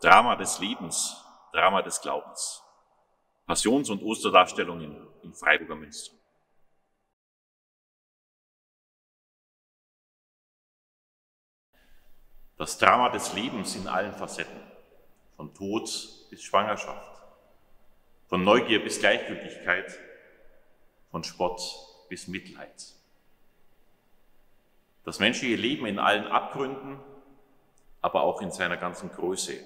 Drama des Lebens, Drama des Glaubens. Passions- und Osterdarstellungen im Freiburger Münster. Das Drama des Lebens in allen Facetten, von Tod bis Schwangerschaft, von Neugier bis Gleichgültigkeit, von Spott bis Mitleid. Das menschliche Leben in allen Abgründen, aber auch in seiner ganzen Größe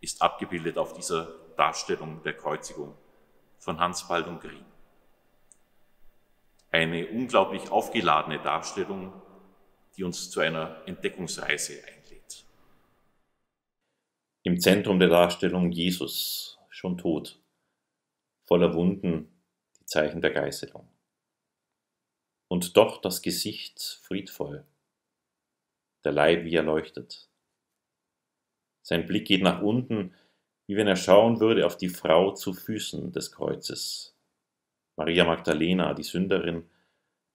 ist abgebildet auf dieser Darstellung der Kreuzigung von Hans Baldung Green. Eine unglaublich aufgeladene Darstellung, die uns zu einer Entdeckungsreise einlädt. Im Zentrum der Darstellung Jesus, schon tot, voller Wunden, die Zeichen der Geißelung. Und doch das Gesicht friedvoll, der Leib wie erleuchtet. Sein Blick geht nach unten, wie wenn er schauen würde auf die Frau zu Füßen des Kreuzes. Maria Magdalena, die Sünderin,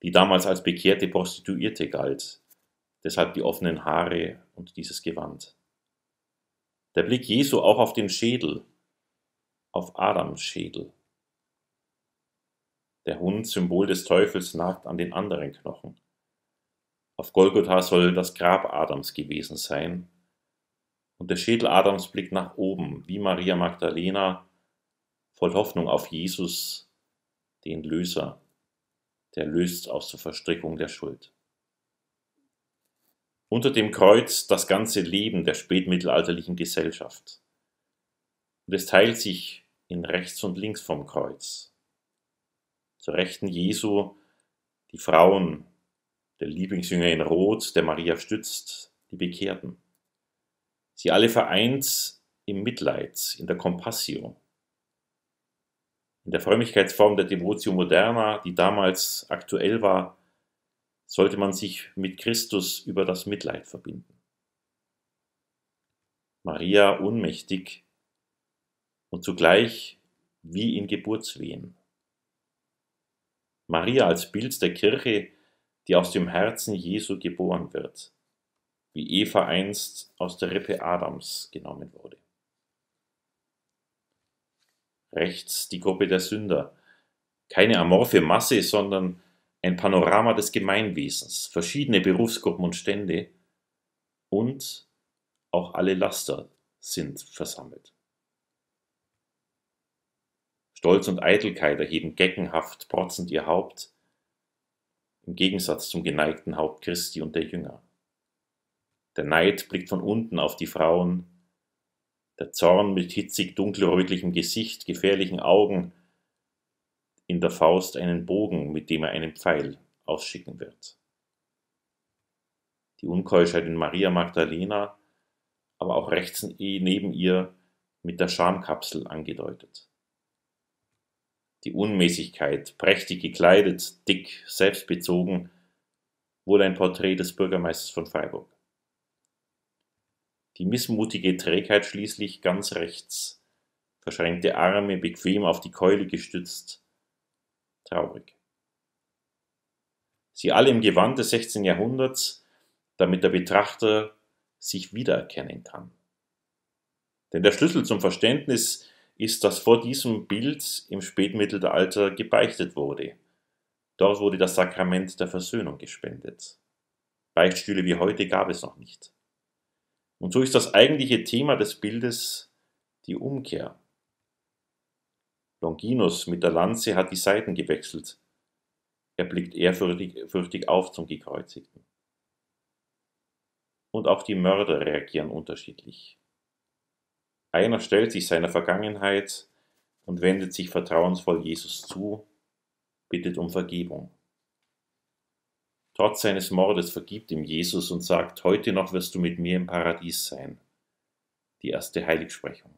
die damals als bekehrte Prostituierte galt, deshalb die offenen Haare und dieses Gewand. Der Blick Jesu auch auf den Schädel, auf Adams Schädel. Der Hund, Symbol des Teufels, nagt an den anderen Knochen. Auf Golgotha soll das Grab Adams gewesen sein, und der Schädel Adams blickt nach oben, wie Maria Magdalena, voll Hoffnung auf Jesus, den Löser, der löst aus der Verstrickung der Schuld. Unter dem Kreuz das ganze Leben der spätmittelalterlichen Gesellschaft. Und es teilt sich in rechts und links vom Kreuz. Zur Rechten Jesu die Frauen, der Lieblingsjünger in Rot, der Maria stützt, die Bekehrten. Sie alle vereint im Mitleid, in der Compassio, in der Frömmigkeitsform der Devotio Moderna, die damals aktuell war, sollte man sich mit Christus über das Mitleid verbinden. Maria unmächtig und zugleich wie in Geburtswehen. Maria als Bild der Kirche, die aus dem Herzen Jesu geboren wird wie Eva einst aus der Rippe Adams genommen wurde. Rechts die Gruppe der Sünder, keine amorphe Masse, sondern ein Panorama des Gemeinwesens, verschiedene Berufsgruppen und Stände und auch alle Laster sind versammelt. Stolz und Eitelkeit erheben geckenhaft protzend ihr Haupt, im Gegensatz zum geneigten Haupt Christi und der Jünger. Der Neid blickt von unten auf die Frauen. Der Zorn mit hitzig dunkelrötlichem Gesicht, gefährlichen Augen, in der Faust einen Bogen, mit dem er einen Pfeil ausschicken wird. Die Unkeuschheit in Maria Magdalena, aber auch rechts neben ihr mit der Schamkapsel angedeutet. Die Unmäßigkeit, prächtig gekleidet, dick, selbstbezogen, wohl ein Porträt des Bürgermeisters von Freiburg. Die missmutige Trägheit schließlich ganz rechts, verschränkte Arme bequem auf die Keule gestützt, traurig. Sie alle im Gewand des 16. Jahrhunderts, damit der Betrachter sich wiedererkennen kann. Denn der Schlüssel zum Verständnis ist, dass vor diesem Bild im Spätmittelalter gebeichtet wurde. Dort wurde das Sakrament der Versöhnung gespendet. Beichtstühle wie heute gab es noch nicht. Und so ist das eigentliche Thema des Bildes die Umkehr. Longinus mit der Lanze hat die Seiten gewechselt. Er blickt ehrfürchtig auf zum Gekreuzigten. Und auch die Mörder reagieren unterschiedlich. Einer stellt sich seiner Vergangenheit und wendet sich vertrauensvoll Jesus zu, bittet um Vergebung. Trotz seines Mordes vergibt ihm Jesus und sagt, heute noch wirst du mit mir im Paradies sein. Die erste Heiligsprechung.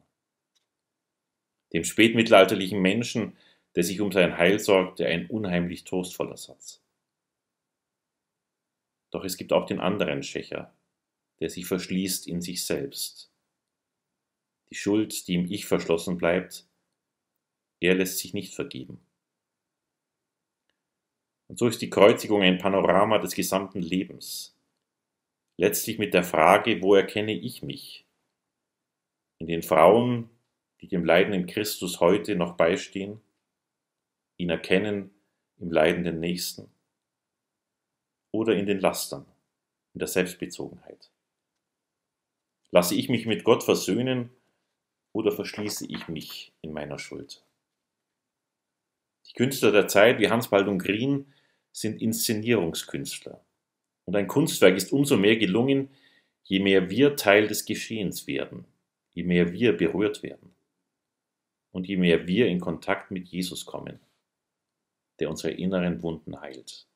Dem spätmittelalterlichen Menschen, der sich um sein Heil sorgte, ein unheimlich trostvoller Satz. Doch es gibt auch den anderen Schächer, der sich verschließt in sich selbst. Die Schuld, die im Ich verschlossen bleibt, er lässt sich nicht vergeben. Und so ist die Kreuzigung ein Panorama des gesamten Lebens. Letztlich mit der Frage, wo erkenne ich mich? in den Frauen, die dem leidenden Christus heute noch beistehen, ihn erkennen im leidenden Nächsten oder in den Lastern, in der Selbstbezogenheit. Lasse ich mich mit Gott versöhnen oder verschließe ich mich in meiner Schuld? Die Künstler der Zeit wie Hans Baldung Grien sind Inszenierungskünstler. Und ein Kunstwerk ist umso mehr gelungen, je mehr wir Teil des Geschehens werden, je mehr wir berührt werden und je mehr wir in Kontakt mit Jesus kommen, der unsere inneren Wunden heilt.